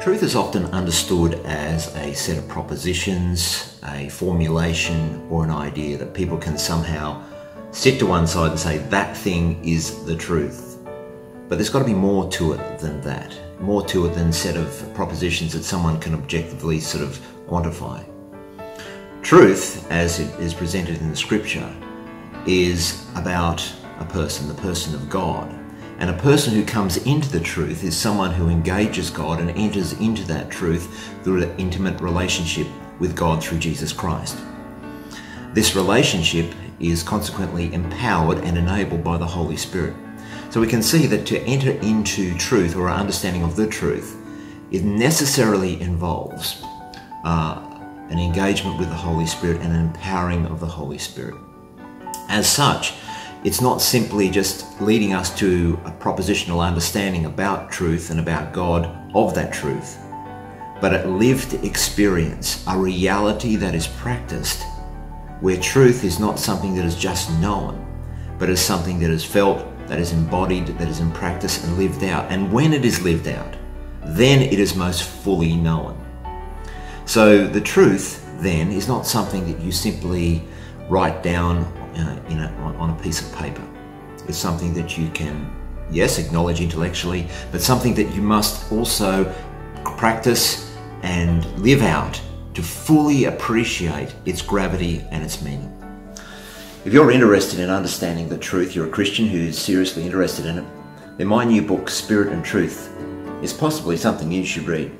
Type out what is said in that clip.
Truth is often understood as a set of propositions, a formulation, or an idea that people can somehow sit to one side and say that thing is the truth. But there's got to be more to it than that, more to it than a set of propositions that someone can objectively sort of quantify. Truth, as it is presented in the scripture, is about a person, the person of God. And a person who comes into the truth is someone who engages God and enters into that truth through an intimate relationship with God through Jesus Christ. This relationship is consequently empowered and enabled by the Holy Spirit. So we can see that to enter into truth or our understanding of the truth, it necessarily involves uh, an engagement with the Holy Spirit and an empowering of the Holy Spirit. As such, it's not simply just leading us to a propositional understanding about truth and about God of that truth, but a lived experience, a reality that is practiced, where truth is not something that is just known, but is something that is felt, that is embodied, that is in practice and lived out. And when it is lived out, then it is most fully known. So the truth then is not something that you simply write down uh, in a, on a piece of paper. It's something that you can, yes, acknowledge intellectually, but something that you must also practice and live out to fully appreciate its gravity and its meaning. If you're interested in understanding the truth, you're a Christian who's seriously interested in it, then my new book, Spirit and Truth, is possibly something you should read.